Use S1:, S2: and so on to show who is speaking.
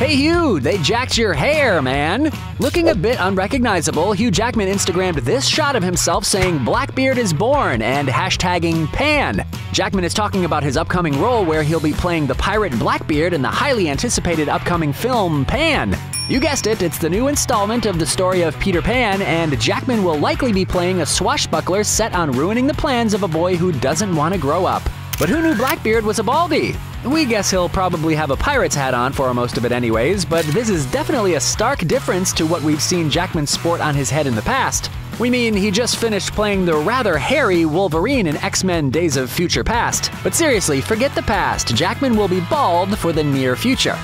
S1: Hey Hugh, they jacked your hair, man! Looking a bit unrecognizable, Hugh Jackman Instagrammed this shot of himself saying Blackbeard is born and hashtagging Pan. Jackman is talking about his upcoming role where he'll be playing the pirate Blackbeard in the highly anticipated upcoming film Pan. You guessed it, it's the new installment of the story of Peter Pan, and Jackman will likely be playing a swashbuckler set on ruining the plans of a boy who doesn't want to grow up. But who knew Blackbeard was a baldy? We guess he'll probably have a pirate's hat on for most of it anyways, but this is definitely a stark difference to what we've seen Jackman sport on his head in the past. We mean, he just finished playing the rather hairy Wolverine in X Men Days of Future Past. But seriously, forget the past. Jackman will be bald for the near future.